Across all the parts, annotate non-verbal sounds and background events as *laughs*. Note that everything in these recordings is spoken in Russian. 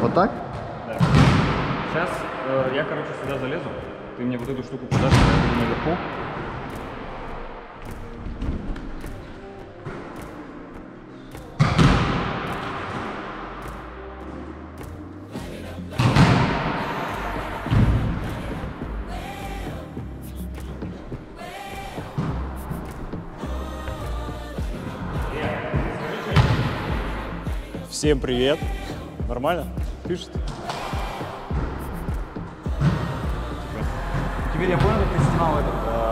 Вот так? Да. Сейчас э, я, короче, сюда залезу. Ты мне вот эту штуку подашь, я буду наверху. Всем привет. Нормально? Пишет? Теперь я понял, как ты снимал этот, э.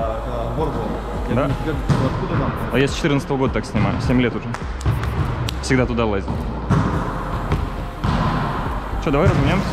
Я Да? думаю, откуда там? А я с 14 года так снимаю, 7 лет уже. Всегда туда лазил. Что, давай разменяемся?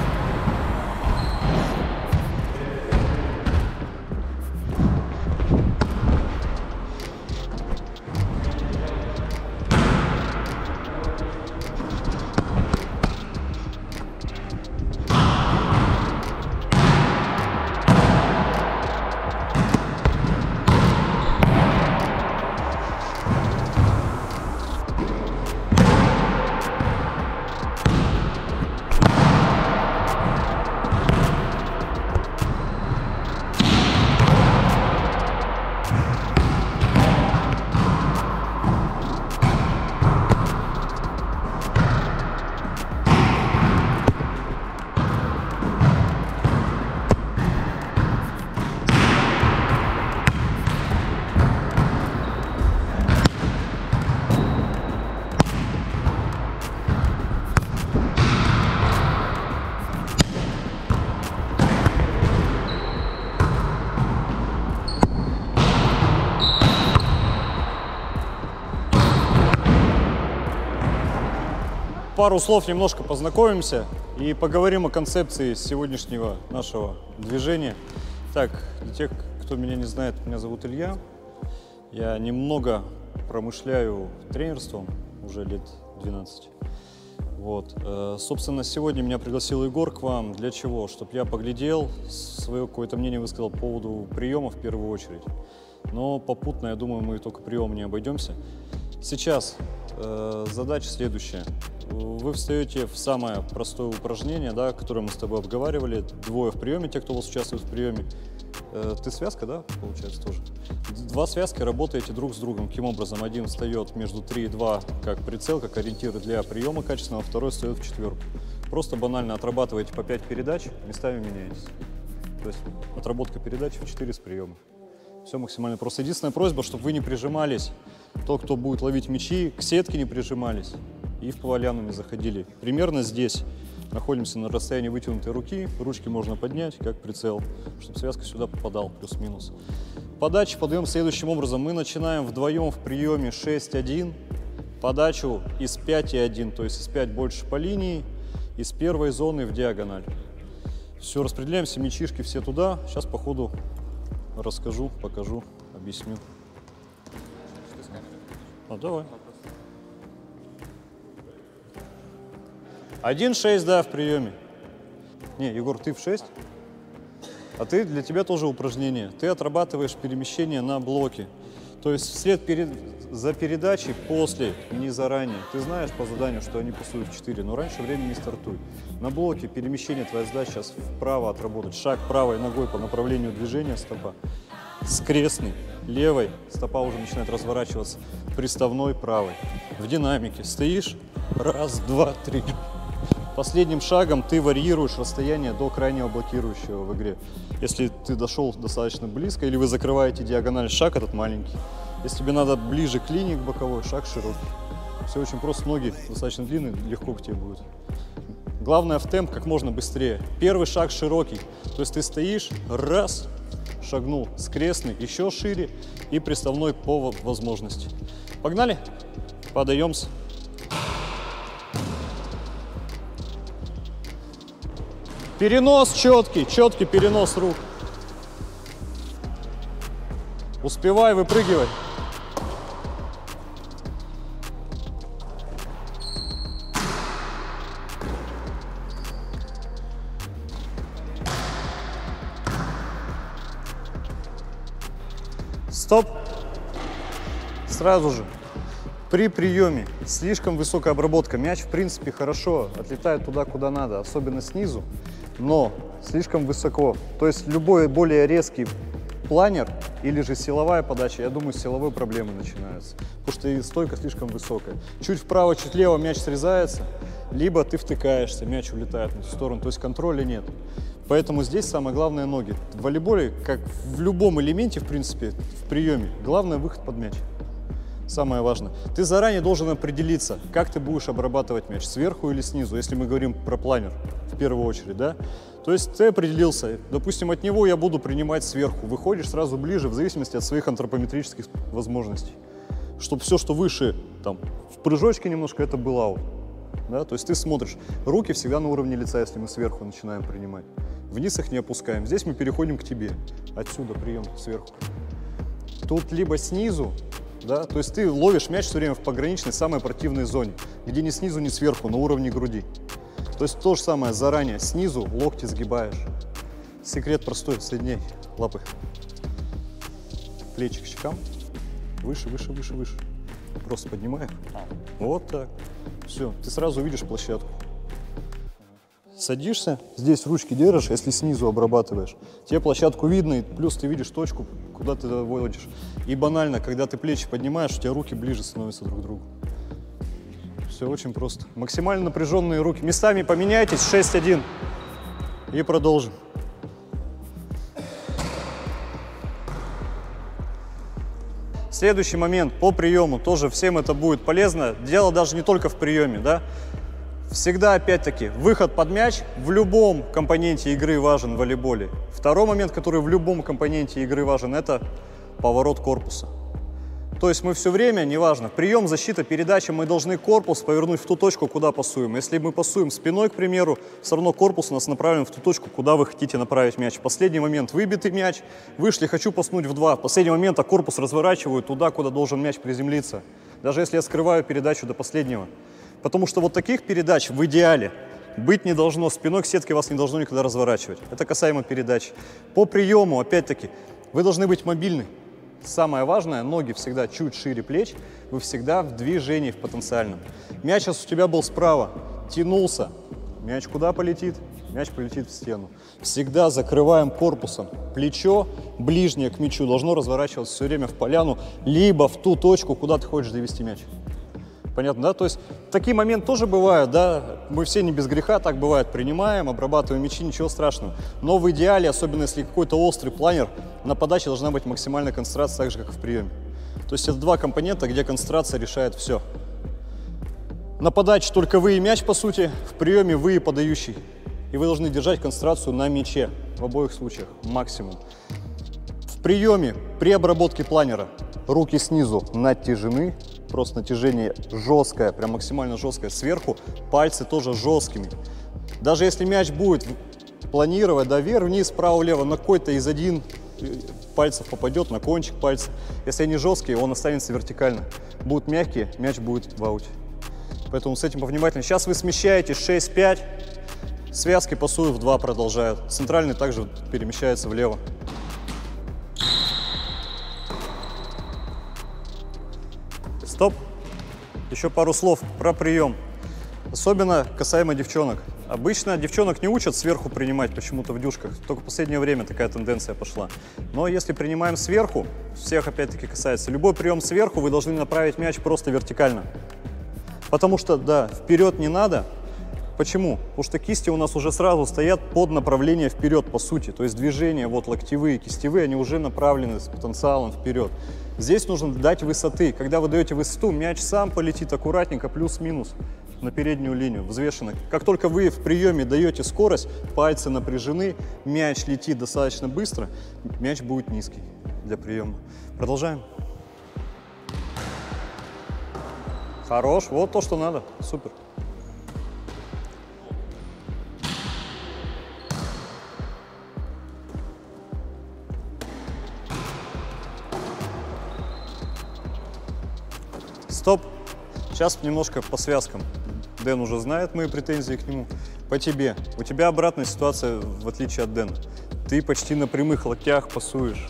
Пару слов немножко познакомимся и поговорим о концепции сегодняшнего нашего движения. Так, для тех, кто меня не знает, меня зовут Илья. Я немного промышляю тренерством уже лет 12. Вот. э, Собственно, сегодня меня пригласил Егор к вам. Для чего? Чтобы я поглядел, свое какое-то мнение высказал по поводу приема в первую очередь. Но попутно, я думаю, мы только приемом не обойдемся. Сейчас э, задача следующая. Вы встаете в самое простое упражнение, да, которое мы с тобой обговаривали. Двое в приеме, те, кто у вас участвует в приеме. Э, ты связка, да, получается, тоже? Два связки работаете друг с другом. Каким образом? Один встает между 3 и 2 как прицел, как ориентир для приема качественного, второй встает в четверку. Просто банально отрабатываете по 5 передач, местами меняетесь. То есть отработка передач в 4 с приема. Все максимально просто. Единственная просьба, чтобы вы не прижимались, тот, кто будет ловить мячи, к сетке не прижимались и в поляну не заходили. Примерно здесь находимся на расстоянии вытянутой руки, ручки можно поднять, как прицел, чтобы связка сюда попадал, плюс-минус. Подачи подаем следующим образом. Мы начинаем вдвоем в приеме 6-1, подачу из 5-1, то есть из 5 больше по линии, из первой зоны в диагональ. Все, распределяемся, мячишки все туда. Сейчас по ходу расскажу, покажу, объясню. А, давай. 1-6, да, в приеме. Не, Егор, ты в 6. А ты, для тебя тоже упражнение. Ты отрабатываешь перемещение на блоке. То есть вслед перед, за передачей, после, не заранее. Ты знаешь по заданию, что они пасуют в 4, но раньше времени не стартуй. На блоке перемещение твоя задача сейчас вправо отработать. Шаг правой ногой по направлению движения стопа. Скрестный. Левой стопа уже начинает разворачиваться. Приставной правой. В динамике. Стоишь. Раз, два, три. Последним шагом ты варьируешь расстояние до крайнего блокирующего в игре. Если ты дошел достаточно близко, или вы закрываете диагональ, шаг этот маленький. Если тебе надо ближе к линии, к боковой, шаг широкий. Все очень просто, ноги достаточно длинные, легко к тебе будет. Главное в темп как можно быстрее. Первый шаг широкий, то есть ты стоишь, раз, шагнул, скрестный, еще шире и приставной по во- возможности. Погнали? Подаемся. Перенос четкий, четкий перенос рук. Успевай, выпрыгивай. Сразу же. При приеме слишком высокая обработка. Мяч, в принципе, хорошо отлетает туда, куда надо, особенно снизу, но слишком высоко. То есть любой более резкий планер или же силовая подача, я думаю, с силовой проблемы начинаются. Потому что и стойка слишком высокая. Чуть вправо, чуть влево мяч срезается, либо ты втыкаешься, мяч улетает на ту сторону, то есть контроля нет. Поэтому здесь самое главное ноги. В волейболе, как в любом элементе, в принципе, в приеме, главное выход под мяч. Самое важное. Ты заранее должен определиться, как ты будешь обрабатывать мяч, сверху или снизу, если мы говорим про планер в первую очередь, да? То есть ты определился, допустим, от него я буду принимать сверху, выходишь сразу ближе в зависимости от своих антропометрических возможностей. Чтобы все, что выше, там, в прыжочке немножко, это был аут. Да? То есть ты смотришь, руки всегда на уровне лица, если мы сверху начинаем принимать. Вниз их не опускаем. Здесь мы переходим к тебе. Отсюда прием сверху. Тут либо снизу, да, то есть ты ловишь мяч все время в пограничной, самой противной зоне, где ни снизу, ни сверху, на уровне груди. То есть то же самое, заранее, снизу локти сгибаешь. Секрет простой, соединяй лапы. Плечи к щекам. Выше, выше, выше, выше. Просто поднимай. Вот так. Все, ты сразу увидишь площадку. Садишься, здесь ручки держишь, если снизу обрабатываешь. Тебе площадку видно, и плюс ты видишь точку, куда ты водишь. И банально, когда ты плечи поднимаешь, у тебя руки ближе становятся друг к другу. Все очень просто. Максимально напряженные руки. Местами поменяйтесь, 6-1. И продолжим. Следующий момент по приему, тоже всем это будет полезно. Дело даже не только в приеме, да. Всегда, опять-таки, выход под мяч в любом компоненте игры важен в волейболе. Второй момент, который в любом компоненте игры важен, это поворот корпуса. То есть мы все время, неважно, прием, защита, передача, мы должны корпус повернуть в ту точку, куда пасуем. Если мы пасуем спиной, к примеру, все равно корпус у нас направлен в ту точку, куда вы хотите направить мяч. Последний момент выбитый мяч, вышли, хочу паснуть в два. Последний момент а корпус разворачиваю туда, куда должен мяч приземлиться. Даже если я скрываю передачу до последнего. Потому что вот таких передач в идеале быть не должно. Спиной к сетке вас не должно никогда разворачивать. Это касаемо передач. По приему, опять-таки, вы должны быть мобильны. Самое важное, ноги всегда чуть шире плеч, вы всегда в движении, в потенциальном. Мяч сейчас у тебя был справа, тянулся, мяч куда полетит? Мяч полетит в стену. Всегда закрываем корпусом. Плечо ближнее к мячу должно разворачиваться все время в поляну, либо в ту точку, куда ты хочешь довести мяч. Понятно, да? То есть такие моменты тоже бывают, да? Мы все не без греха, так бывает. Принимаем, обрабатываем мячи, ничего страшного. Но в идеале, особенно если какой-то острый планер, на подаче должна быть максимальная концентрация, так же, как и в приеме. То есть это два компонента, где концентрация решает все. На подаче только вы и мяч, по сути, в приеме вы и подающий. И вы должны держать концентрацию на мяче в обоих случаях, максимум. В приеме, при обработке планера, руки снизу натяжены, просто натяжение жесткое, прям максимально жесткое. Сверху пальцы тоже жесткими. Даже если мяч будет планировать, да, вверх, вниз, вправо, влево, на какой-то из один э, пальцев попадет, на кончик пальца. Если они жесткие, он останется вертикально. Будут мягкие, мяч будет в ауте. Поэтому с этим повнимательнее. Сейчас вы смещаете 6-5, связки пасуют в 2 продолжают. Центральный также перемещается влево. Стоп. Еще пару слов про прием. Особенно касаемо девчонок. Обычно девчонок не учат сверху принимать почему-то в дюшках. Только в последнее время такая тенденция пошла. Но если принимаем сверху, всех опять-таки касается, любой прием сверху вы должны направить мяч просто вертикально. Потому что, да, вперед не надо. Почему? Потому что кисти у нас уже сразу стоят под направление вперед, по сути. То есть движения, вот локтевые, кистевые, они уже направлены с потенциалом вперед. Здесь нужно дать высоты. Когда вы даете высоту, мяч сам полетит аккуратненько, плюс-минус на переднюю линию, взвешенно. Как только вы в приеме даете скорость, пальцы напряжены, мяч летит достаточно быстро, мяч будет низкий для приема. Продолжаем. Хорош, вот то, что надо, супер. Стоп. Сейчас немножко по связкам. Дэн уже знает мои претензии к нему. По тебе. У тебя обратная ситуация, в отличие от Дэна. Ты почти на прямых локтях пасуешь.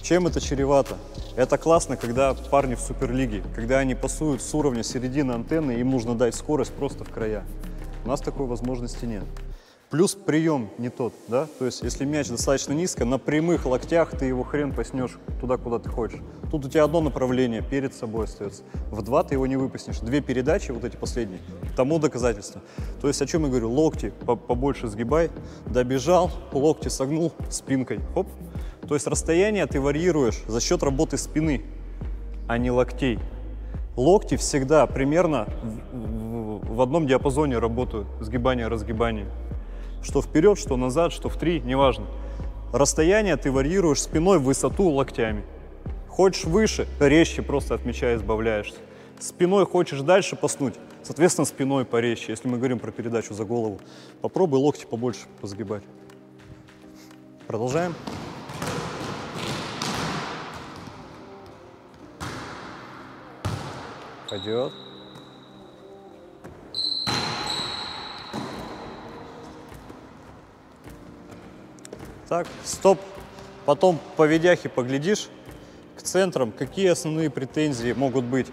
Чем это чревато? Это классно, когда парни в суперлиге, когда они пасуют с уровня середины антенны, им нужно дать скорость просто в края. У нас такой возможности нет. Плюс прием не тот, да? То есть, если мяч достаточно низко, на прямых локтях ты его хрен поснешь туда, куда ты хочешь. Тут у тебя одно направление перед собой остается. В два ты его не выпустишь. Две передачи, вот эти последние, тому доказательство. То есть, о чем я говорю? Локти по- побольше сгибай, добежал, локти согнул спинкой, хоп. То есть, расстояние ты варьируешь за счет работы спины, а не локтей. Локти всегда примерно в, в- в одном диапазоне работают, сгибание-разгибание. Что вперед, что назад, что в три, неважно. Расстояние ты варьируешь спиной высоту локтями. Хочешь выше, резче просто от мяча избавляешься. Спиной хочешь дальше поснуть, соответственно, спиной порезче, если мы говорим про передачу за голову. Попробуй локти побольше позгибать. Продолжаем. Пойдет. Так, стоп. Потом по видяхе поглядишь к центрам, какие основные претензии могут быть.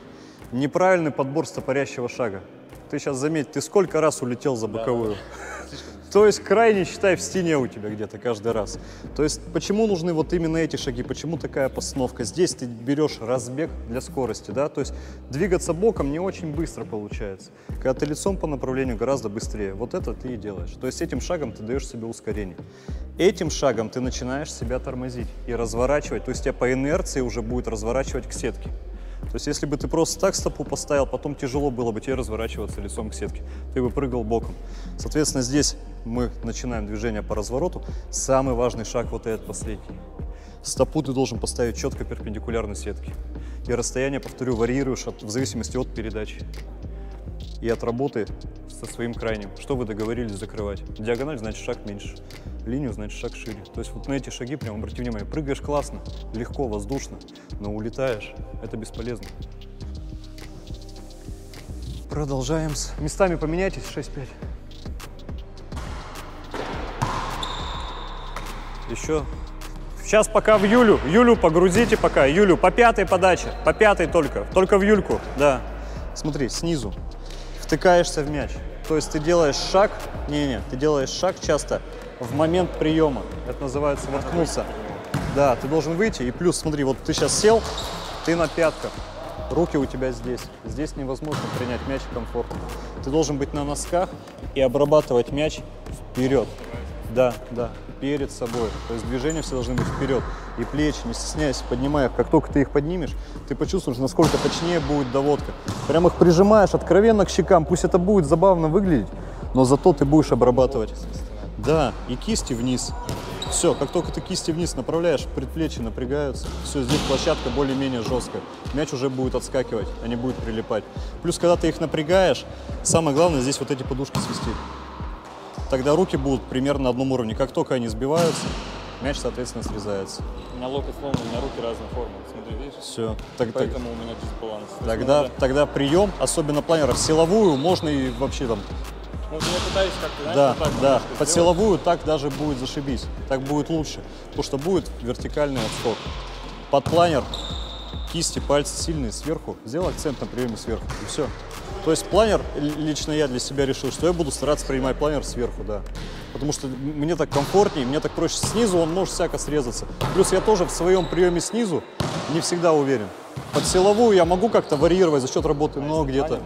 Неправильный подбор стопорящего шага. Ты сейчас заметь, ты сколько раз улетел за боковую? То есть крайне, считай, в стене у тебя где-то каждый раз. То есть почему нужны вот именно эти шаги, почему такая постановка? Здесь ты берешь разбег для скорости, да, то есть двигаться боком не очень быстро получается. Когда ты лицом по направлению гораздо быстрее. Вот это ты и делаешь. То есть этим шагом ты даешь себе ускорение. Этим шагом ты начинаешь себя тормозить и разворачивать, то есть тебя по инерции уже будет разворачивать к сетке. То есть если бы ты просто так стопу поставил, потом тяжело было бы тебе разворачиваться лицом к сетке. Ты бы прыгал боком. Соответственно, здесь мы начинаем движение по развороту. Самый важный шаг вот этот последний. Стопу ты должен поставить четко перпендикулярно сетке. И расстояние, повторю, варьируешь от- в зависимости от передачи. И от работы со своим крайним. Что вы договорились закрывать? Диагональ значит шаг меньше. Линию значит шаг шире. То есть вот на эти шаги прям обрати внимание. Прыгаешь классно, легко, воздушно, но улетаешь. Это бесполезно. Продолжаем. с- Местами поменяйтесь 6-5. Еще. Сейчас пока в Юлю. Юлю погрузите пока. Юлю по пятой подаче. По пятой только. Только в Юльку. Да. Смотри, снизу. Втыкаешься в мяч. То есть ты делаешь шаг. Не-не, ты делаешь шаг часто в момент приема. Это называется воткнулся. Да, ты должен выйти. И плюс, смотри, вот ты сейчас сел, ты на пятках. Руки у тебя здесь. Здесь невозможно принять мяч комфортно. Ты должен быть на носках и обрабатывать мяч вперед. Да, да, перед собой. То есть движения все должны быть вперед. И плечи, не стесняйся, поднимай их. Как только ты их поднимешь, ты почувствуешь, насколько точнее будет доводка. Прям их прижимаешь откровенно к щекам. Пусть это будет забавно выглядеть, но зато ты будешь обрабатывать. Да, и кисти вниз. Все, как только ты кисти вниз направляешь, предплечья напрягаются. Все, здесь площадка более-менее жесткая. Мяч уже будет отскакивать, а не будет прилипать. Плюс, когда ты их напрягаешь, самое главное здесь вот эти подушки свести. Тогда руки будут примерно на одном уровне. Как только они сбиваются, мяч, соответственно, срезается. У меня локоть сломан, у меня руки разной формы. Смотри, видишь? Все. Так, так- Поэтому у меня дисбаланс. Тогда, надо- тогда прием, особенно планеров, силовую можно и вообще там Ну, я пытаюсь как-то, знаешь, Да, вот так да. Под сделать. силовую так даже будет зашибись. Так будет лучше. Потому что будет вертикальный отскок. Под планер кисти, пальцы сильные сверху. Сделал акцент на приеме сверху. И все. То есть планер, лично я для себя решил, что я буду стараться принимать планер сверху, да. Потому что мне так комфортнее, мне так проще. Снизу он может всяко срезаться. Плюс я тоже в своем приеме снизу не всегда уверен. Под силовую я могу как-то варьировать за счет работы ног где-то.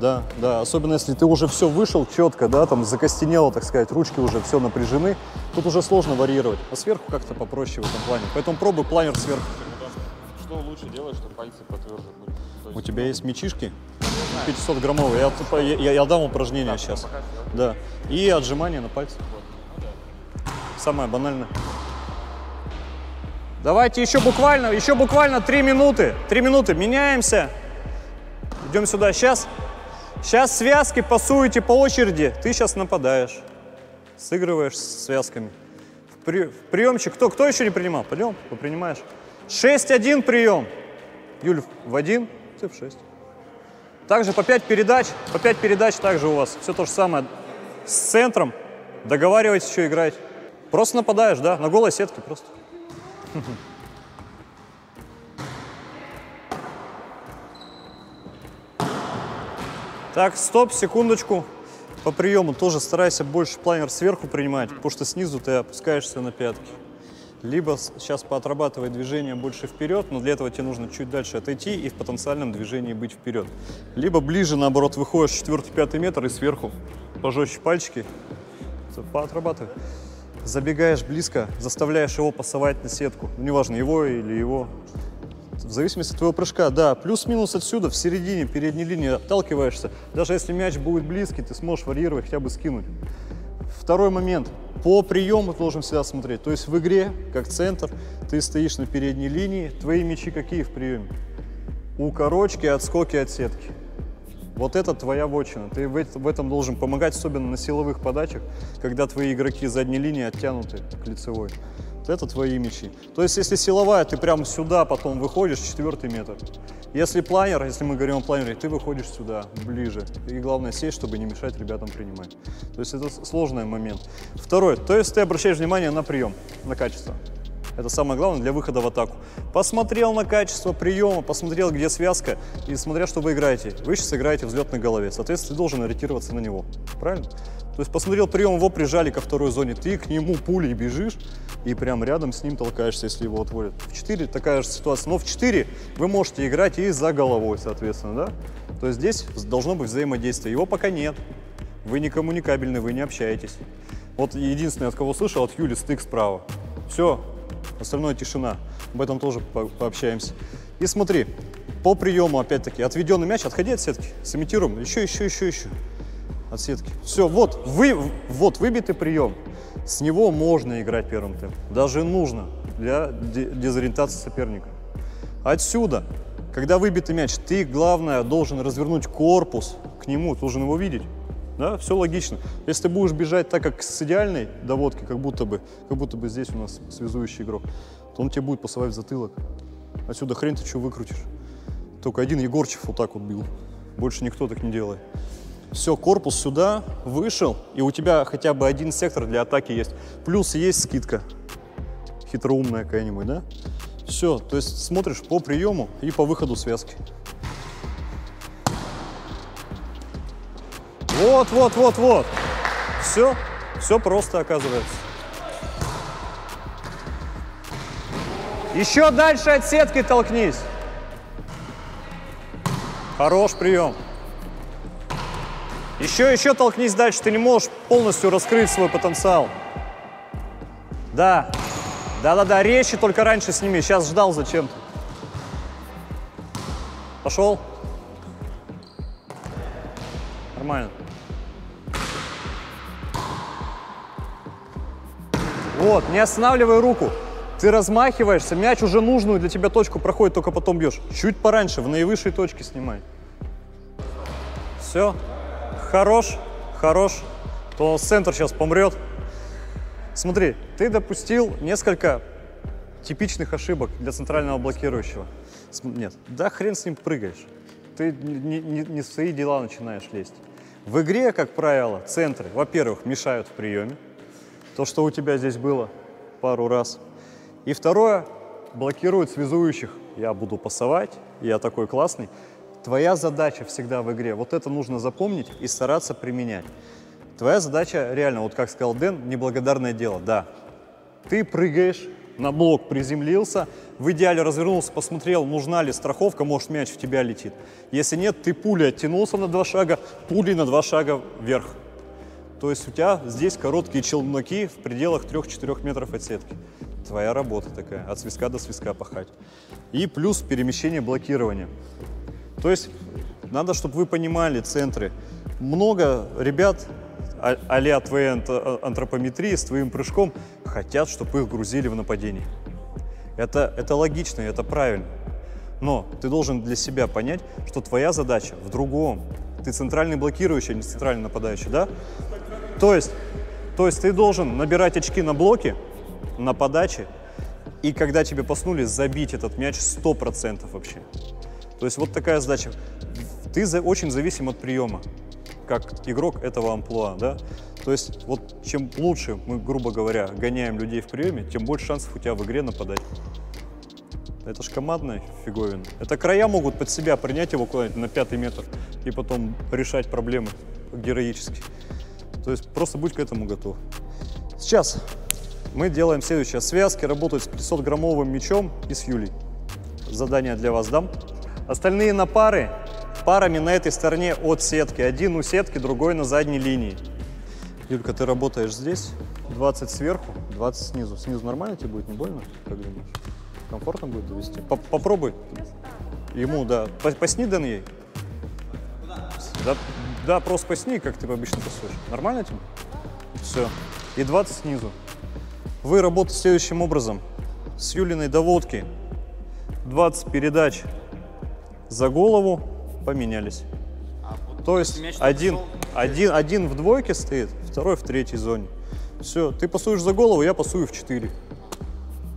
Да, да, особенно если ты уже все вышел четко, да, там закостенело, так сказать, ручки уже все напряжены, тут уже сложно варьировать, а сверху как-то попроще в этом плане. Поэтому пробуй планер сверху. Что лучше делать, чтобы пальцы потверже были? То У есть, тебя есть мячишки 500 граммовые, я, тупо- я, я- дам упражнение сейчас. Да, и отжимания на пальцы. Самое банальное. Давайте еще буквально, еще буквально три минуты. Три минуты, меняемся. Идем сюда. Сейчас, сейчас связки пасуете по очереди. Ты сейчас нападаешь. Сыгрываешь с связками. В, при- в приемчик. Кто, кто еще не принимал? Пойдем, попринимаешь. 6-1 прием. Юль в один, ты в 6. Также по 5 передач, по 5 передач также у вас все то же самое с центром. Договаривайтесь, еще играть. Просто нападаешь, да, на голой сетке просто. *laughs* Так, стоп, секундочку. По приему тоже старайся больше планер сверху принимать, потому что снизу ты опускаешься на пятки. Либо сейчас поотрабатывай движение больше вперед, но для этого тебе нужно чуть дальше отойти и в потенциальном движении быть вперед. Либо ближе, наоборот, выходишь четвертый-пятый метр и сверху пожестче пальчики. Поотрабатывай. Забегаешь близко, заставляешь его пасовать на сетку. Ну, неважно, его или его. В зависимости от твоего прыжка, да, плюс-минус отсюда, в середине, передней линии отталкиваешься. Даже если мяч будет близкий, ты сможешь варьировать, хотя бы скинуть. Второй момент. По приему должен всегда смотреть. То есть в игре, как центр, ты стоишь на передней линии. Твои мячи какие в приеме? Укорочки, отскоки от сетки. Вот это твоя вотчина. Ты в этом должен помогать, особенно на силовых подачах, когда твои игроки задней линии оттянуты к лицевой. Вот это твои мячи. То есть, если силовая, ты прямо сюда потом выходишь, четвертый метр. Если планер, если мы говорим о планере, ты выходишь сюда, ближе. И главное сесть, чтобы не мешать ребятам принимать. То есть это сложный момент. Второй, то есть ты обращаешь внимание на прием, на качество. Это самое главное для выхода в атаку. Посмотрел на качество приема, посмотрел, где связка, и смотря, что вы играете. Вы сейчас играете взлетной голове, соответственно, ты должен ориентироваться на него. Правильно? То есть посмотрел прием, его прижали ко второй зоне, ты к нему пулей бежишь и прям рядом с ним толкаешься, если его отводят. В 4 такая же ситуация, но в 4 вы можете играть и за головой, соответственно, да? То есть здесь должно быть взаимодействие. Его пока нет. Вы не коммуникабельны, вы не общаетесь. Вот единственное, от кого слышал, от Юли стык справа. Все, остальное тишина. Об этом тоже по- пообщаемся. И смотри, по приему, опять-таки, отведенный мяч, отходи от сетки, сымитируем, еще, еще, еще, еще от сетки. Все, вот, вы, вот выбитый прием. С него можно играть первым темпом. Даже нужно для де- дезориентации соперника. Отсюда, когда выбитый мяч, ты, главное, должен развернуть корпус к нему, должен его видеть. Да, все логично. Если ты будешь бежать так, как с идеальной доводки, как будто бы, как будто бы здесь у нас связующий игрок, то он тебе будет пасовать в затылок. Отсюда хрен ты что выкрутишь. Только один Егорчев вот так вот бил. Больше никто так не делает. Все, корпус сюда, вышел, и у тебя хотя бы один сектор для атаки есть. Плюс есть скидка. Хитроумная какая-нибудь, да? Все, то есть смотришь по приему и по выходу связки. Вот, вот, вот, вот. Все, все просто оказывается. Еще дальше от сетки толкнись. Хорош прием. Еще, еще толкнись дальше, ты не можешь полностью раскрыть свой потенциал. Да, да-да-да, резче, только раньше сними, сейчас ждал зачем-то. Пошел. Нормально. Вот, не останавливай руку. Ты размахиваешься, мяч уже нужную для тебя точку проходит, только потом бьешь. Чуть пораньше, в наивысшей точке снимай. Все. Хорош, хорош. То центр сейчас помрет. Смотри, ты допустил несколько типичных ошибок для центрального блокирующего. Нет, да хрен с ним прыгаешь. Ты не, не- не в свои дела начинаешь лезть. В игре, как правило, центры, во-первых, мешают в приеме. То, что у тебя здесь было пару раз. И второе, блокируют связующих. Я буду пасовать, я такой классный. Твоя задача всегда в игре, вот это нужно запомнить и стараться применять. Твоя задача реально, вот как сказал Дэн, неблагодарное дело, да. Ты прыгаешь, на блок приземлился, в идеале развернулся, посмотрел, нужна ли страховка, может мяч в тебя летит. Если нет, ты пулей оттянулся на два шага, пулей на два шага вверх. То есть у тебя здесь короткие челноки в пределах 3-4 метров от сетки. Твоя работа такая, от свиска до свиска пахать. И плюс перемещение блокирования. То есть надо, чтобы вы понимали центры. Много ребят а- а-ля твоей ант- антропометрии с твоим прыжком хотят, чтобы их грузили в нападение. Это, это логично, это правильно. Но ты должен для себя понять, что твоя задача в другом. Ты центральный блокирующий, а не центральный нападающий, да? То есть, то есть ты должен набирать очки на блоке, на подаче, и когда тебе паснули, забить этот мяч 100% вообще. То есть вот такая задача. Ты за- очень зависим от приема, как игрок этого амплуа, да? То есть вот чем лучше мы, грубо говоря, гоняем людей в приеме, тем больше шансов у тебя в игре нападать. Это ж командная фиговина. Это края могут под себя принять его куда-нибудь на пятый метр и потом решать проблемы героически. То есть просто будь к этому готов. Сейчас мы делаем следующее. Связки работают с 500-граммовым мячом и с Юлей. Задание для вас дам. Остальные на пары. Парами на этой стороне от сетки. Один у сетки, другой на задней линии. Юлька, ты работаешь здесь. 20 сверху, 20 снизу. Снизу нормально тебе будет, не больно? Как думаешь? Комфортно будет довести? Поп- Попробуй. Ему, да. По- Посни дан ей. Да, да, просто посни, как ты обычно пасуешь. Нормально тебе? Все. И 20 снизу. Вы работаете следующим образом. С Юлиной доводки 20 передач за голову поменялись. То есть мяч один, пошел, один, один в двойке стоит, второй в третьей зоне. Все, ты пасуешь за голову, я пасую в 4.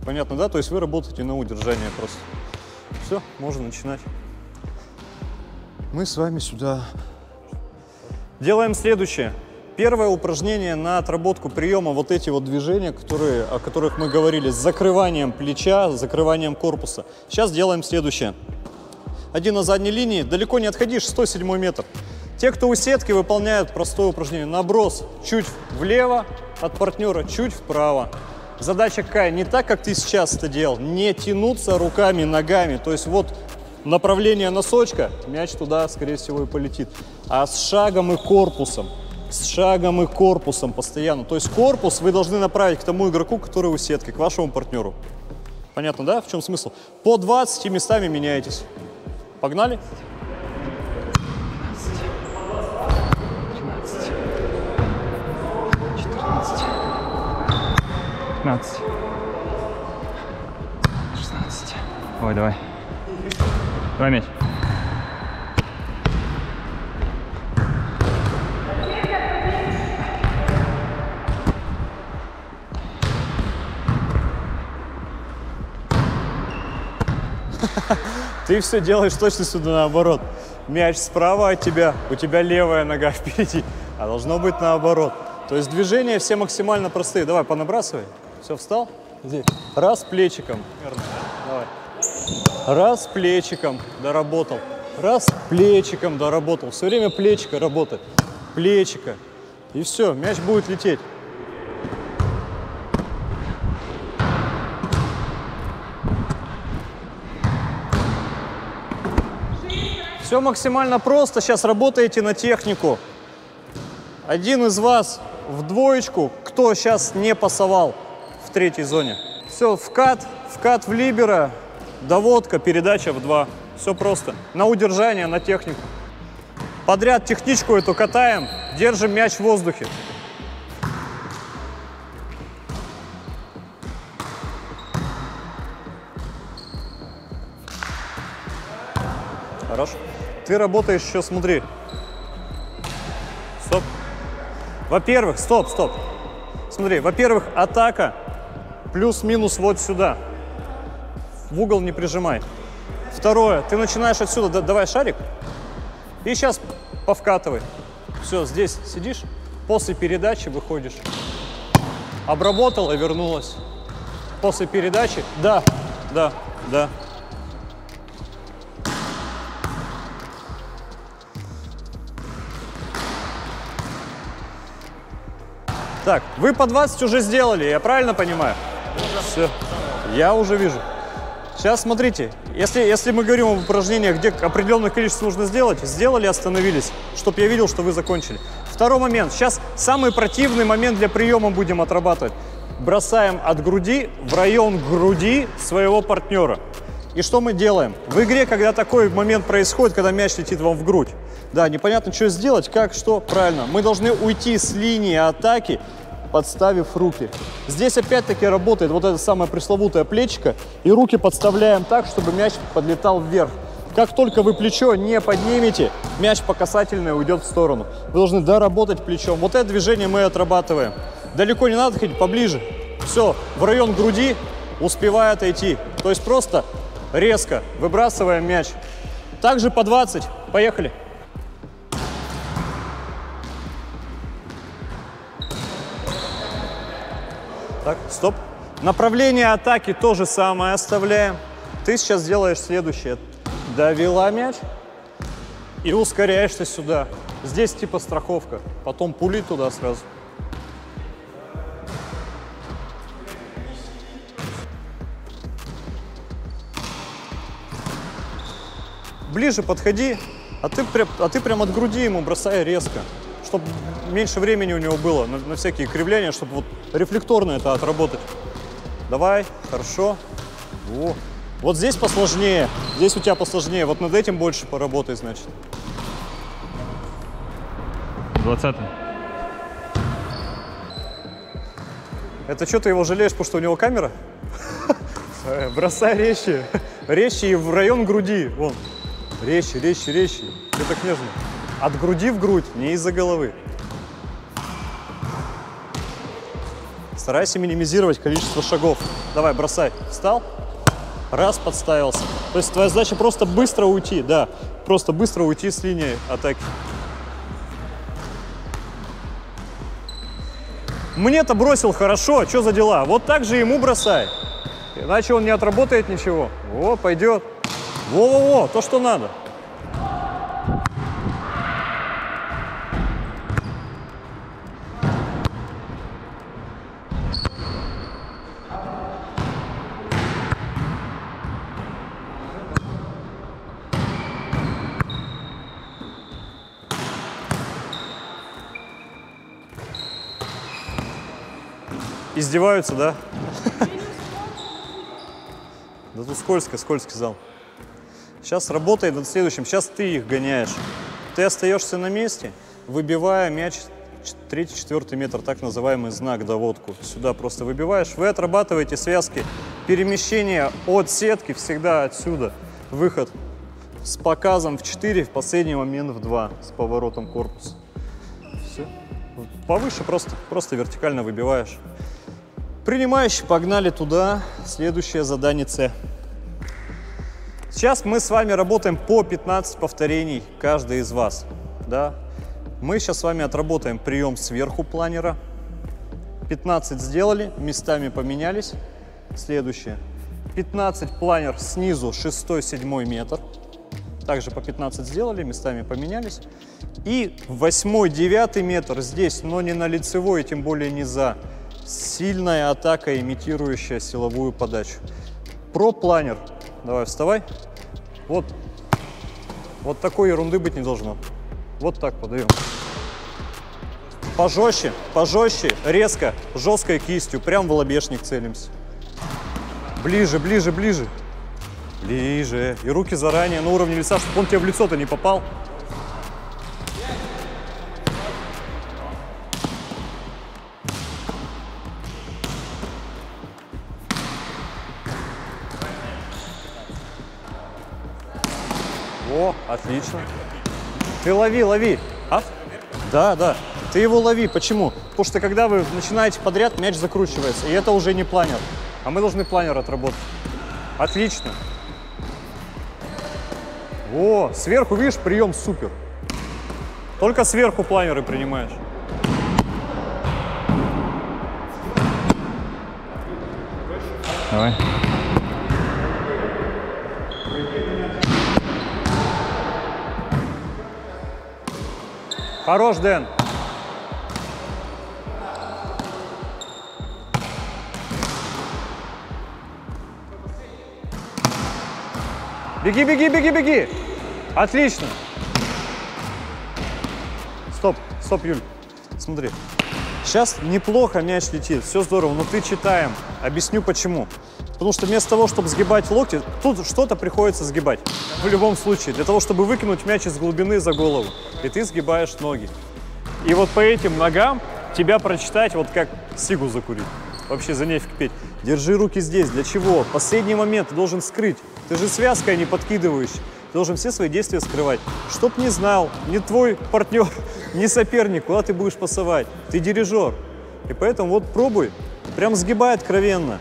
Понятно, да? То есть вы работаете на удержание просто. Все, можно начинать. Мы с вами сюда. Делаем следующее. Первое упражнение на отработку приема вот эти вот движения, которые, о которых мы говорили, с закрыванием плеча, с закрыванием корпуса. Сейчас делаем следующее. Один на задней линии, далеко не отходишь, 107 метр. Те, кто у сетки, выполняют простое упражнение. Наброс чуть влево от партнера, чуть вправо. Задача какая? Не так, как ты сейчас это делал, не тянуться руками, ногами. То есть вот направление носочка, мяч туда, скорее всего, и полетит. А с шагом и корпусом. С шагом и корпусом постоянно. То есть корпус вы должны направить к тому игроку, который у сетки, к вашему партнеру. Понятно, да? В чем смысл? По 20 местами меняетесь. Погнали? 15. 16. Ой, давай. Давай мяч. *laughs* Ты все делаешь точно сюда наоборот. Мяч справа от тебя, у тебя левая нога *laughs* впереди, а должно быть наоборот. То есть движения все максимально простые. Давай, понабрасывай. Все, встал? Здесь. Раз плечиком. Давай. Раз плечиком доработал. Раз плечиком доработал. Все время плечико работает. Плечико. И все, мяч будет лететь. Все максимально просто. Сейчас работаете на технику. Один из вас в двоечку, кто сейчас не пасовал в третьей зоне. Все, вкат, вкат в либера, доводка, передача в два. Все просто. На удержание, на технику. Подряд техничку эту катаем, держим мяч в воздухе. Ты работаешь еще, смотри. Стоп. Во-первых, стоп, стоп. Смотри, во-первых, атака плюс-минус вот сюда. В угол не прижимай. Второе, ты начинаешь отсюда, да- давай шарик. И сейчас повкатывай. Все, здесь сидишь, после передачи выходишь. Обработала, вернулась. После передачи, да, да, да. Так, вы по 20 уже сделали, я правильно понимаю? Все, я уже вижу. Сейчас смотрите, если, если мы говорим об упражнениях, где определенное количество нужно сделать, сделали, остановились, чтобы я видел, что вы закончили. Второй момент. Сейчас самый противный момент для приема будем отрабатывать. Бросаем от груди в район груди своего партнера. И что мы делаем? В игре, когда такой момент происходит, когда мяч летит вам в грудь, да, непонятно, что сделать, как, что, правильно. Мы должны уйти с линии атаки, подставив руки. Здесь опять-таки работает вот это самое пресловутое плечико, и руки подставляем так, чтобы мяч подлетал вверх. Как только вы плечо не поднимете, мяч по касательной уйдет в сторону. Вы должны доработать плечом. Вот это движение мы отрабатываем. Далеко не надо ходить, поближе. Все, в район груди успевая отойти. То есть просто резко выбрасываем мяч. Также по 20. Поехали. Так, стоп. Направление атаки то же самое оставляем. ты сейчас делаешь следующее. Довела мяч и ускоряешься сюда. Здесь типа страховка. Потом пули туда сразу. Ближе подходи, а ты, а ты прям от груди ему бросай резко, чтобы меньше времени у него было на, на всякие кривляния, чтобы вот рефлекторно это отработать. Давай, хорошо. Во. Вот здесь посложнее, здесь у тебя посложнее, вот над этим больше поработай, значит. 20 Это что, ты его жалеешь, потому что у него камера? *laughs* Бросай резче. Резче и в район груди. Вон. Резче, резче, резче. Ты так нежно. От груди в грудь, не из-за головы. Старайся минимизировать количество шагов. Давай, бросай. Встал? Раз, подставился. То есть твоя задача просто быстро уйти, да. Просто быстро уйти с линии атаки. Мне-то бросил хорошо, что за дела? Вот так же ему бросай. Иначе он не отработает ничего. Во, пойдет. Во-во-во, то, что надо. Издеваются, да? Да тут скользко, скользкий зал. Сейчас работает над следующим. Сейчас ты их гоняешь. Ты остаешься на месте, выбивая мяч третий-четвертый метр, так называемый знак доводку. Сюда просто выбиваешь. Вы отрабатываете связки. Перемещение от сетки всегда отсюда. Выход с показом в 4, в последний момент в 2, с поворотом корпуса. Все. Повыше просто, просто вертикально выбиваешь. Принимающий, погнали туда. Следующее задание С. Сейчас мы с вами работаем по 15 повторений каждый из вас. Да? Мы сейчас с вами отработаем прием сверху планера. 15 сделали, местами поменялись. Следующее. 15 планер снизу, 6-7 метр. Также по 15 сделали, местами поменялись. И 8-9 метр здесь, но не на лицевой, тем более не за. Сильная атака, имитирующая силовую подачу. Про планер. Давай, вставай. Вот. Вот такой ерунды быть не должно. Вот так подаем. Пожестче, пожестче, резко, жесткой кистью. Прям в лобешник целимся. Ближе, ближе, ближе. Ближе. И руки заранее на уровне лица, чтобы он тебе в лицо-то не попал. Ты лови, лови. А? Да, да. Ты его лови. Почему? Потому что когда вы начинаете подряд, мяч закручивается. И это уже не планер. А мы должны планер отработать. Отлично. О, сверху, видишь, прием супер. Только сверху планеры принимаешь. Давай. Хорош, Дэн. Беги, беги, беги, беги. Отлично. Стоп, стоп, Юль. Смотри. Сейчас неплохо мяч летит, все здорово, но ты читаем. Объясню почему. Потому что вместо того, чтобы сгибать локти, тут что-то приходится сгибать. В любом случае, для того, чтобы выкинуть мяч из глубины за голову. И ты сгибаешь ноги. И вот по этим ногам тебя прочитать, вот как сигу закурить. Вообще за нефиг петь. Держи руки здесь. Для чего? Последний момент ты должен скрыть. Ты же связкой не подкидываешь. Ты должен все свои действия скрывать. Чтоб не знал, не твой партнер, *laughs* не соперник, куда ты будешь пасовать. Ты дирижер. И поэтому вот пробуй. Прям сгибай откровенно.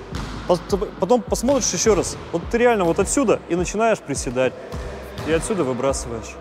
Пот- Потом посмотришь еще раз. Вот ты реально вот отсюда и начинаешь приседать. И отсюда выбрасываешь.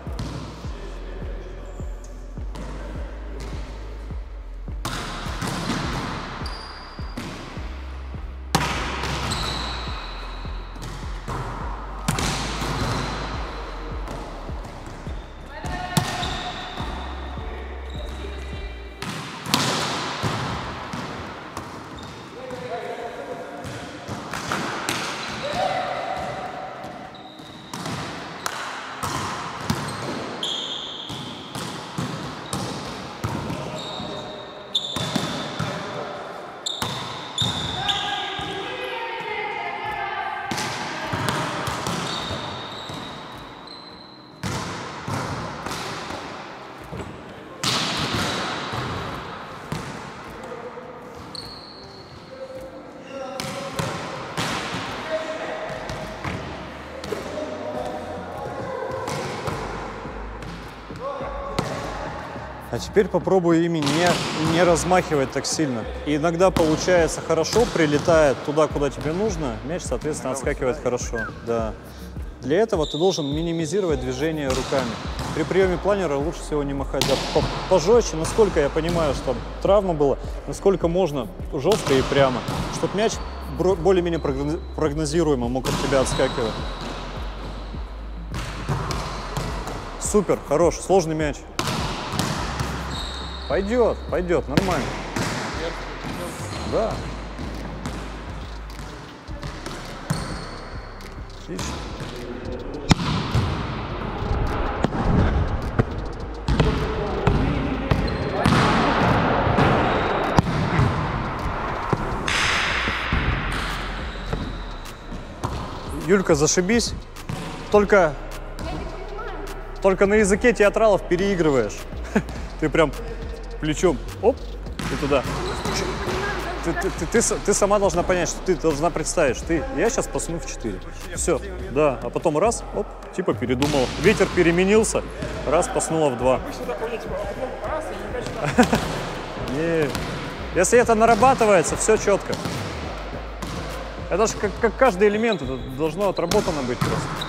А теперь попробуй ими не, не размахивать так сильно. И иногда получается хорошо, прилетает туда, куда тебе нужно, мяч, соответственно, отскакивает хорошо. Да. Для этого ты должен минимизировать движение руками. При приеме планера лучше всего не махать. Да, по- пожестче, насколько я понимаю, что травма была, насколько можно жестко и прямо, чтобы мяч более-менее прогноз- прогнозируемо мог от тебя отскакивать. Супер, хорош, сложный мяч. Пойдет, пойдет, нормально. Да. Юлька, зашибись. Только, только на языке театралов переигрываешь. *laughs* Ты прям плечом, оп, и туда. Ты, ты, ты, ты ты сама должна понять, что ты должна представить, что ты, я сейчас пасну в 4. Все, да, а потом раз, оп, типа передумала. Ветер переменился, раз паснула в 2. *laughs* Не, Если это нарабатывается, все четко. Это же как, как каждый элемент, это должно отработано быть просто.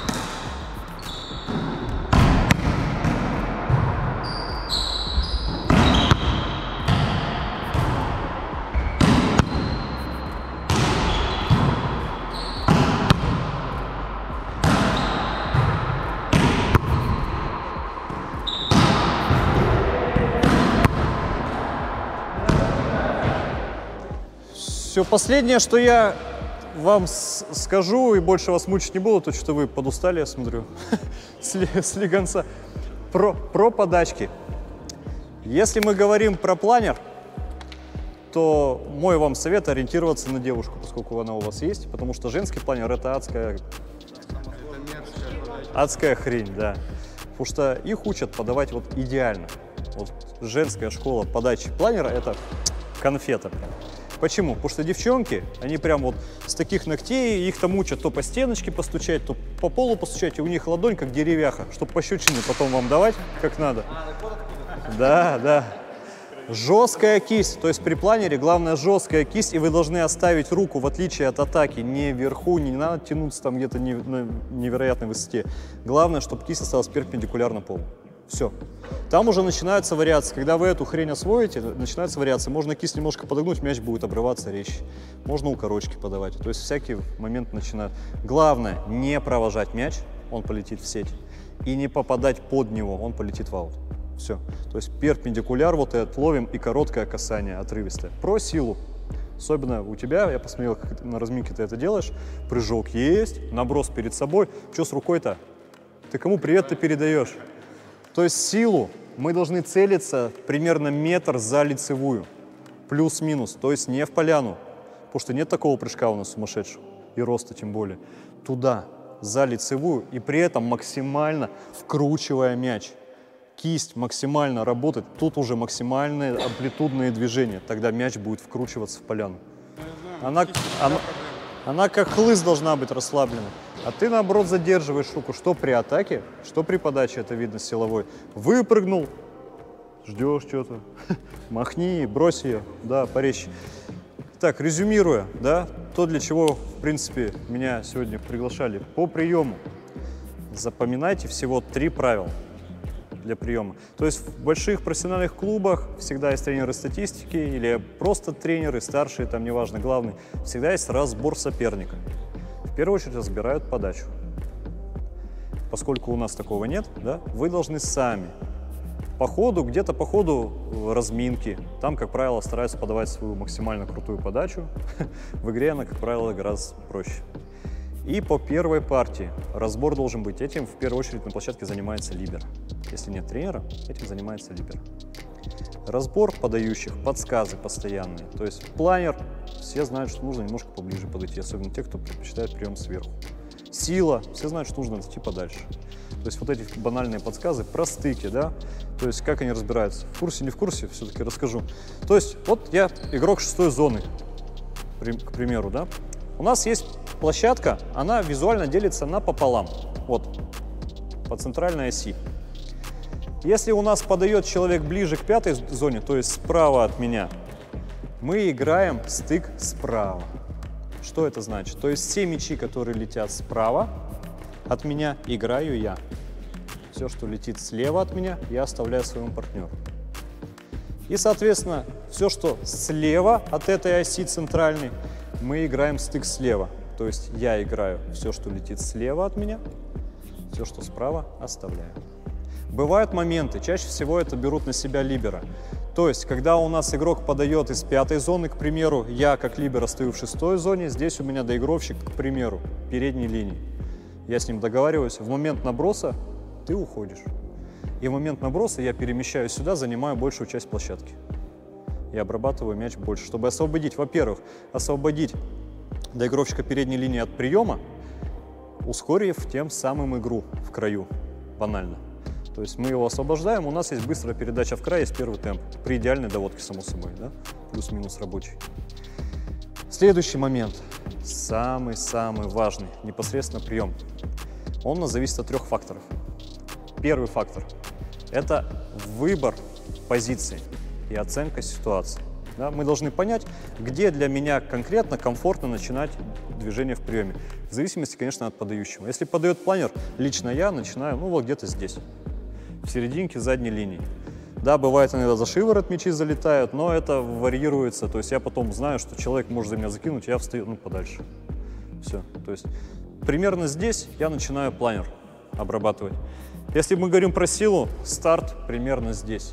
Последнее, что я вам скажу и больше вас мучить не буду, то что вы подустали, я смотрю, *laughs* с лиганца. Про, про подачки. Если мы говорим про планер, то мой вам совет ориентироваться на девушку, поскольку она у вас есть, потому что женский планер это адская, адская хрень, да. Потому что их учат подавать вот идеально. Вот женская школа подачи планера это конфета. прям. Почему? Потому что девчонки, они прям вот с таких ногтей, их там учат то по стеночке постучать, то по полу постучать, и у них ладонь как деревяха, чтобы пощечины потом вам давать как надо. Да, да. Жесткая кисть, то есть при планере главное жесткая кисть, и вы должны оставить руку, в отличие от атаки, не вверху, не надо тянуться там где-то на невероятной высоте. Главное, чтобы кисть осталась перпендикулярно полу. Все. Там уже начинаются вариации. Когда вы эту хрень освоите, начинаются вариации. Можно кисть немножко подогнуть, мяч будет обрываться резче. Можно укорочки подавать. То есть всякие моменты начинают. Главное, не провожать мяч, он полетит в сеть. И не попадать под него, он полетит в аут. Все. То есть перпендикуляр вот этот ловим и короткое касание отрывистое. Про силу. Особенно у тебя, я посмотрел, как на разминке ты это делаешь. Прыжок есть, наброс перед собой. Что с рукой-то? Ты кому привет ты передаешь? То есть силу мы должны целиться примерно метр за лицевую. Плюс-минус. То есть не в поляну. Потому что нет такого прыжка у нас сумасшедшего. И роста тем более. Туда, за лицевую. И при этом максимально вкручивая мяч. Кисть максимально работает. Тут уже максимальные амплитудные движения. Тогда мяч будет вкручиваться в поляну. Она, она, она как хлыст должна быть расслаблена. А ты, наоборот, задерживаешь руку. Что при атаке, что при подаче, это видно силовой. Выпрыгнул, ждешь что-то. *laughs* Махни, брось ее, да, порезче. Так, резюмируя, да, то, для чего, в принципе, меня сегодня приглашали по приему. Запоминайте всего три правила для приема. То есть в больших профессиональных клубах всегда есть тренеры статистики или просто тренеры, старшие, там неважно, главный. Всегда есть разбор соперника. В первую очередь разбирают подачу. Поскольку у нас такого нет, да, вы должны сами по ходу, где-то по ходу э, разминки, там, как правило, стараются подавать свою максимально крутую подачу. *laughs* В игре она, как правило, гораздо проще. И по первой партии разбор должен быть. Этим в первую очередь на площадке занимается либер. Если нет тренера, этим занимается либер. Разбор подающих, подсказы постоянные. То есть планер, все знают, что нужно немножко поближе подойти, особенно те, кто предпочитает прием сверху. Сила, все знают, что нужно идти подальше. То есть вот эти банальные подсказы про стыки, да, то есть как они разбираются. В курсе, не в курсе, все-таки расскажу. То есть вот я игрок шестой зоны, к примеру, да. У нас есть площадка, она визуально делится напополам, вот, по центральной оси. Если у нас подает человек ближе к пятой зоне, то есть справа от меня, мы играем стык справа. Что это значит? То есть все мячи, которые летят справа от меня, играю я. Все, что летит слева от меня, я оставляю своему партнеру. И, соответственно, все, что слева от этой оси центральной, мы играем стык слева. То есть я играю все, что летит слева от меня, все, что справа, оставляю. Бывают моменты, чаще всего это берут на себя либера. То есть, когда у нас игрок подает из пятой зоны, к примеру, я как либер стою в шестой зоне, здесь у меня доигровщик, к примеру, передней линии. Я с ним договариваюсь, в момент наброса ты уходишь. И в момент наброса я перемещаюсь сюда, занимаю большую часть площадки. И обрабатываю мяч больше, чтобы освободить, во-первых, освободить доигровщика передней линии от приема, ускорив тем самым игру в краю, банально. То есть мы его освобождаем, у нас есть быстрая передача в край, есть первый темп, при идеальной доводке, само собой, да? плюс-минус рабочий. Следующий момент, самый-самый важный, непосредственно прием. Он у нас зависит от трех факторов. Первый фактор – это выбор позиции и оценка ситуации. Да, мы должны понять, где для меня конкретно комфортно начинать движение в приеме. В зависимости, конечно, от подающего. Если подает планер, лично я начинаю, ну вот где-то здесь, в серединке задней линии. Да, бывает иногда за шиворот мячи залетают, но это варьируется. То есть я потом знаю, что человек может за меня закинуть, я встаю ну, подальше. Все. То есть примерно здесь я начинаю планер обрабатывать. Если мы говорим про силу, старт примерно здесь.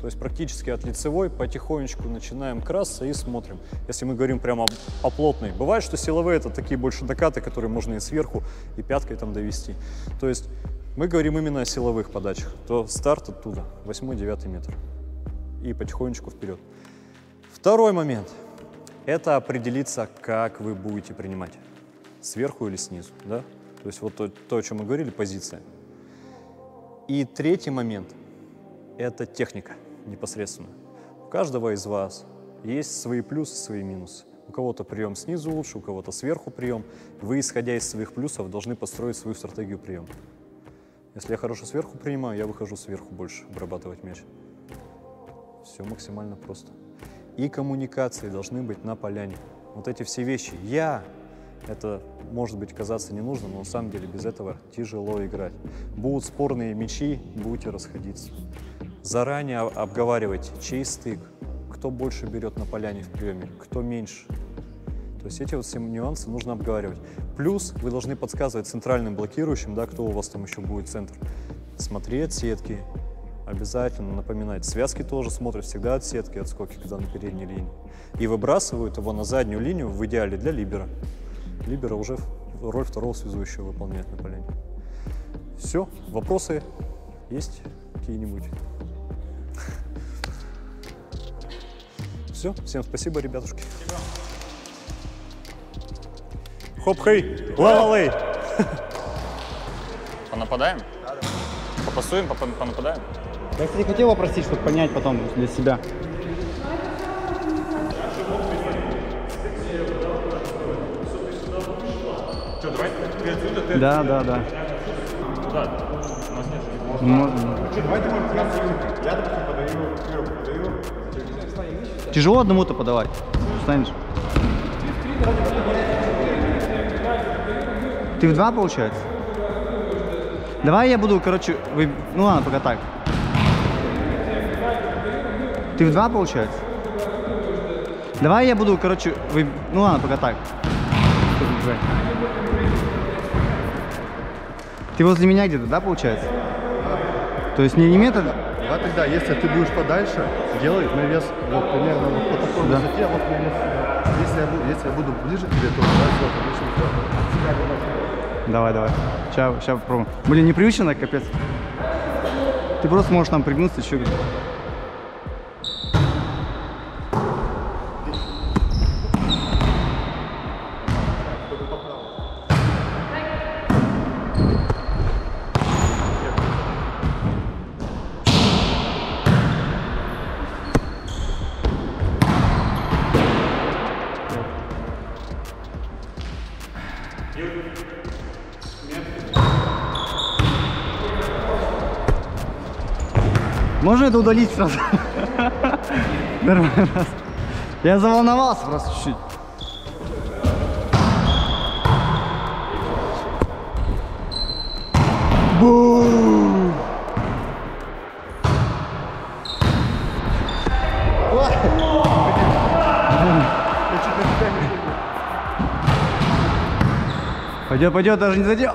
То есть практически от лицевой потихонечку начинаем красться и смотрим. Если мы говорим прямо о плотной. Бывает, что силовые это такие больше докаты, которые можно и сверху, и пяткой там довести. То есть мы говорим именно о силовых подачах. То старт оттуда, 8-9 метр. И потихонечку вперед. Второй момент – это определиться, как вы будете принимать. Сверху или снизу. Да? То есть вот то, то, о чем мы говорили, позиция. И третий момент – это техника непосредственно. У каждого из вас есть свои плюсы, свои минусы. У кого-то прием снизу лучше, у кого-то сверху прием. Вы, исходя из своих плюсов, должны построить свою стратегию приема. Если я хорошо сверху принимаю, я выхожу сверху больше обрабатывать мяч. Все максимально просто. И коммуникации должны быть на поляне. Вот эти все вещи. Я это, может быть, казаться не нужно, но на самом деле без этого тяжело играть. Будут спорные мячи, будете расходиться. Заранее обговаривайте, чей стык, кто больше берет на поляне в приеме, кто меньше. То есть эти вот все нюансы нужно обговаривать. Плюс вы должны подсказывать центральным блокирующим, да, кто у вас там еще будет центр. Смотреть сетки, обязательно напоминать. Связки тоже смотрят всегда от сетки, от скоки, когда на передней линии. И выбрасывают его на заднюю линию, в идеале для либера. Либера уже роль второго связующего выполняет на поляне. Все, вопросы есть какие-нибудь? Все, всем спасибо, ребятушки. Хоп-хей, лалалей. Понападаем? Попасуем, поп- понападаем? Я, кстати, хотел попросить, чтобы понять потом для себя. Что, давай ты отсюда, ты Да, да, да. У нас нет. Можно. Давайте, может, я, я, допустим, подаю, сверху подаю. Тяжело одному-то подавать. Станешь. Ты в два, получается? Давай я буду, короче, вы... ну ладно, пока так. Ты в два, получается? Давай я буду, короче, вы... ну ладно, пока так. Ты возле меня где-то, да, получается? То есть не, не метод, А тогда, если ты будешь подальше, делай навес вот примерно вот по такой Да. высоте, вот навес сюда. Если я, буду, если я буду ближе к тебе, то давай сюда, конечно, сюда. Давай, давай. Сейчас, сейчас попробуем. Блин, непривычно, капец. Ты просто можешь там пригнуться, что это удалить сразу? *laughs* Нормально. Я заволновался просто чуть-чуть. Бу! *laughs* Пойдет, пойдет, даже не задел.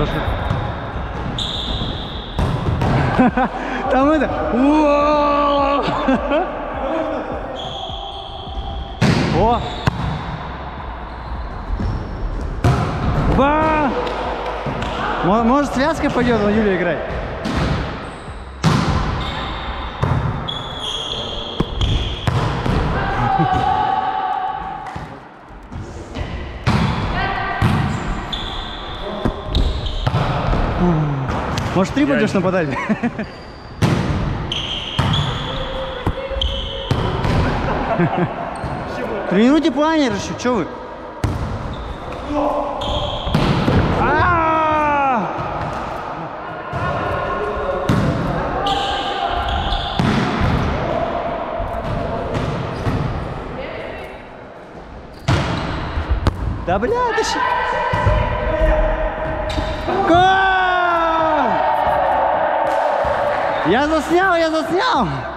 Хорошо. *laughs* Там это... *laughs* О! Ба! Мо- Может, связка пойдет, на Юлия играть? Может, три пойдешь нападать? Тренируйте планер еще, что вы? А! Да бля, это щи- Гол! Я заснял, я заснял!